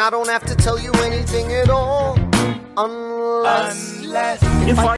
I don't have to tell you anything at all. Unless. Unless If I